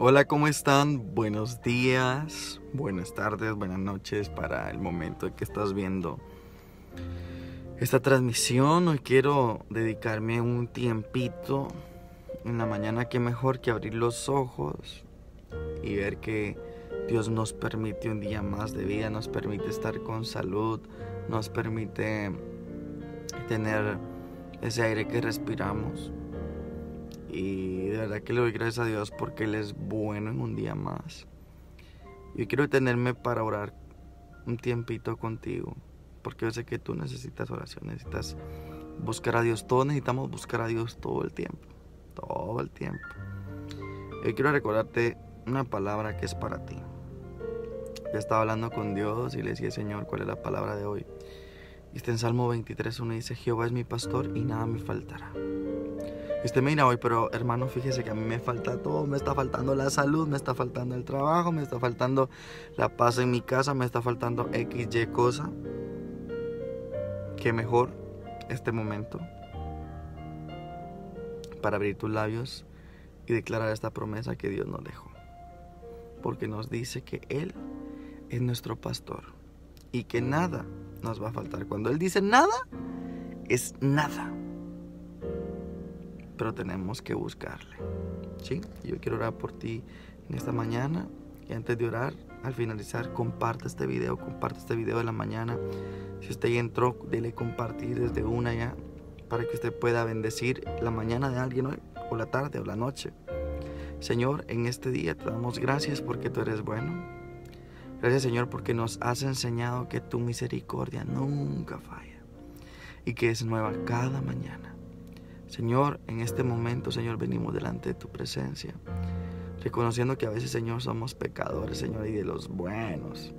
Hola, ¿cómo están? Buenos días, buenas tardes, buenas noches para el momento en que estás viendo esta transmisión. Hoy quiero dedicarme un tiempito en la mañana que mejor que abrir los ojos y ver que Dios nos permite un día más de vida, nos permite estar con salud, nos permite tener ese aire que respiramos. Y de verdad que le doy gracias a Dios porque Él es bueno en un día más. Yo quiero detenerme para orar un tiempito contigo. Porque yo sé que tú necesitas oración, necesitas buscar a Dios. Todos necesitamos buscar a Dios todo el tiempo. Todo el tiempo. Yo quiero recordarte una palabra que es para ti. Yo estaba hablando con Dios y le decía, Señor, ¿cuál es la palabra de hoy? Y está en Salmo 23, uno dice, Jehová es mi pastor y nada me faltará. Usted me dirá hoy, pero hermano, fíjese que a mí me falta todo, me está faltando la salud, me está faltando el trabajo, me está faltando la paz en mi casa, me está faltando X, Y cosa. Qué mejor este momento para abrir tus labios y declarar esta promesa que Dios nos dejó. Porque nos dice que Él es nuestro pastor y que nada nos va a faltar. Cuando Él dice nada, es nada pero tenemos que buscarle. ¿sí? Yo quiero orar por ti en esta mañana y antes de orar, al finalizar, comparte este video, comparte este video de la mañana. Si usted ya entró, dele compartir desde una ya para que usted pueda bendecir la mañana de alguien hoy, o la tarde o la noche. Señor, en este día te damos gracias porque tú eres bueno. Gracias Señor porque nos has enseñado que tu misericordia nunca falla y que es nueva cada mañana. Señor, en este momento, Señor, venimos delante de tu presencia, reconociendo que a veces, Señor, somos pecadores, Señor, y de los buenos.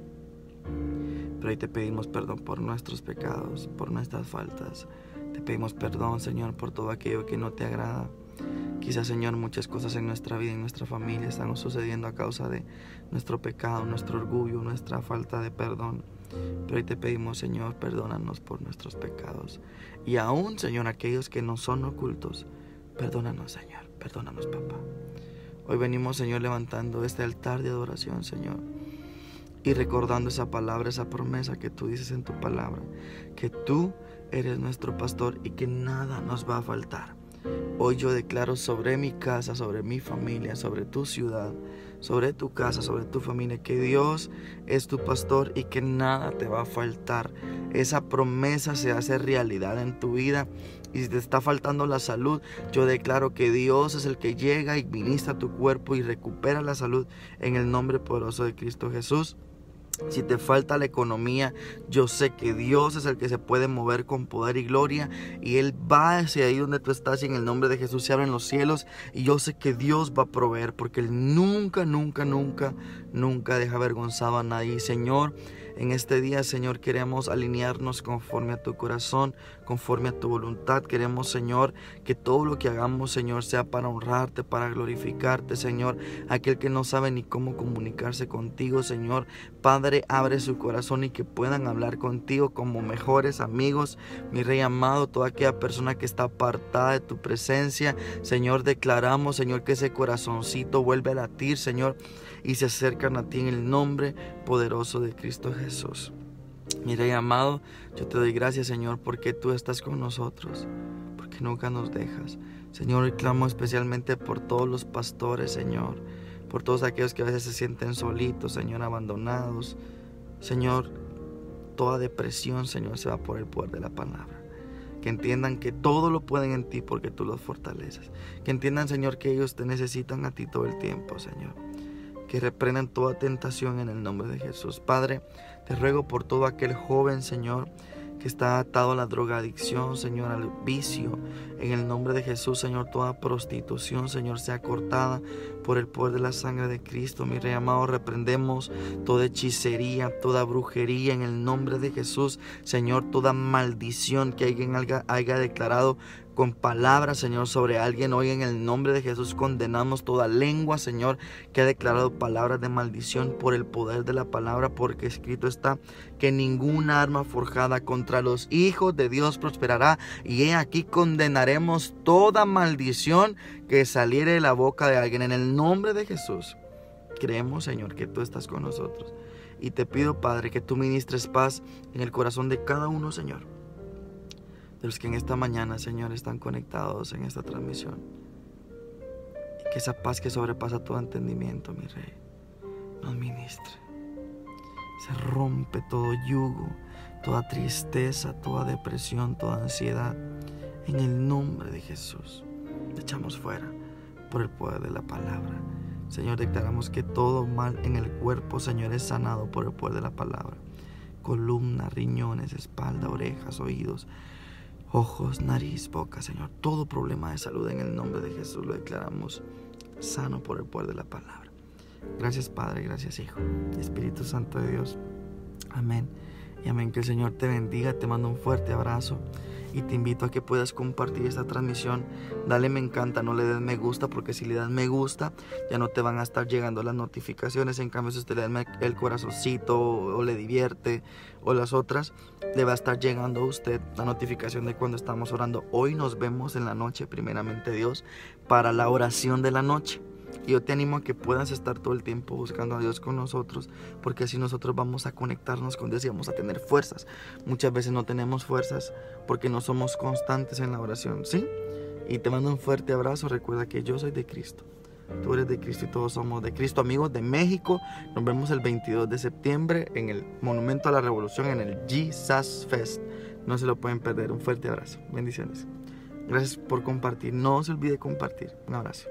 Pero hoy te pedimos perdón por nuestros pecados, por nuestras faltas. Te pedimos perdón, Señor, por todo aquello que no te agrada. Quizás, Señor, muchas cosas en nuestra vida, en nuestra familia, están sucediendo a causa de nuestro pecado, nuestro orgullo, nuestra falta de perdón. Pero hoy te pedimos, Señor, perdónanos por nuestros pecados. Y aún, Señor, aquellos que no son ocultos, perdónanos, Señor. Perdónanos, papá. Hoy venimos, Señor, levantando este altar de adoración, Señor. Y recordando esa palabra, esa promesa que tú dices en tu palabra. Que tú eres nuestro pastor y que nada nos va a faltar. Hoy yo declaro sobre mi casa, sobre mi familia, sobre tu ciudad, sobre tu casa, sobre tu familia, que Dios es tu pastor y que nada te va a faltar. Esa promesa se hace realidad en tu vida. Y si te está faltando la salud, yo declaro que Dios es el que llega y ministra tu cuerpo y recupera la salud en el nombre poderoso de Cristo Jesús. Si te falta la economía, yo sé que Dios es el que se puede mover con poder y gloria y Él va hacia ahí donde tú estás y en el nombre de Jesús se abren los cielos y yo sé que Dios va a proveer porque Él nunca, nunca, nunca, nunca deja avergonzado a nadie. Señor, en este día, Señor, queremos alinearnos conforme a tu corazón, conforme a tu voluntad. Queremos, Señor, que todo lo que hagamos, Señor, sea para honrarte, para glorificarte, Señor. Aquel que no sabe ni cómo comunicarse contigo, Señor. Padre, abre su corazón y que puedan hablar contigo como mejores amigos. Mi Rey amado, toda aquella persona que está apartada de tu presencia, Señor, declaramos, Señor, que ese corazoncito vuelve a latir, Señor y se acercan a ti en el nombre poderoso de Cristo Jesús. Mi amado, yo te doy gracias, Señor, porque tú estás con nosotros, porque nunca nos dejas. Señor, y clamo especialmente por todos los pastores, Señor, por todos aquellos que a veces se sienten solitos, Señor, abandonados. Señor, toda depresión, Señor, se va por el poder de la palabra. Que entiendan que todo lo pueden en ti porque tú los fortaleces. Que entiendan, Señor, que ellos te necesitan a ti todo el tiempo, Señor que reprendan toda tentación en el nombre de Jesús. Padre, te ruego por todo aquel joven, Señor, que está atado a la drogadicción, Señor, al vicio. En el nombre de Jesús, Señor, toda prostitución, Señor, sea cortada por el poder de la sangre de Cristo. Mi rey amado, reprendemos toda hechicería, toda brujería en el nombre de Jesús. Señor, toda maldición que alguien haya, declarado con palabras, Señor, sobre alguien. Hoy en el nombre de Jesús condenamos toda lengua, Señor, que ha declarado palabras de maldición por el poder de la palabra, porque escrito está que ninguna arma forjada contra los hijos de Dios prosperará. Y he aquí condenaremos toda maldición que saliere de la boca de alguien. En el nombre de Jesús, creemos, Señor, que tú estás con nosotros. Y te pido, Padre, que tú ministres paz en el corazón de cada uno, Señor. De los que en esta mañana, Señor, están conectados en esta transmisión. Y que esa paz que sobrepasa todo entendimiento, mi Rey, nos ministre. Se rompe todo yugo, toda tristeza, toda depresión, toda ansiedad. En el nombre de Jesús, echamos fuera por el poder de la palabra. Señor, declaramos que todo mal en el cuerpo, Señor, es sanado por el poder de la palabra. Columna, riñones, espalda, orejas, oídos, ojos, nariz, boca, Señor. Todo problema de salud en el nombre de Jesús lo declaramos sano por el poder de la palabra. Gracias Padre, gracias Hijo. Espíritu Santo de Dios. Amén. Y amén. Que el Señor te bendiga. Te mando un fuerte abrazo y te invito a que puedas compartir esta transmisión. Dale me encanta, no le des me gusta, porque si le das me gusta, ya no te van a estar llegando las notificaciones. En cambio, si usted le da el corazoncito o, le divierte o las otras, le va a estar llegando a usted la notificación de cuando estamos orando. Hoy nos vemos en la noche, primeramente Dios, para la oración de la noche. Y yo te animo a que puedas estar todo el tiempo buscando a Dios con nosotros, porque así nosotros vamos a conectarnos con Dios y vamos a tener fuerzas. Muchas veces no tenemos fuerzas porque no somos constantes en la oración, ¿sí? Y te mando un fuerte abrazo. Recuerda que yo soy de Cristo. Tú eres de Cristo y todos somos de Cristo. Amigos de México, nos vemos el 22 de septiembre en el Monumento a la Revolución, en el Jesus Fest. No se lo pueden perder. Un fuerte abrazo. Bendiciones. Gracias por compartir. No se olvide compartir. Un abrazo.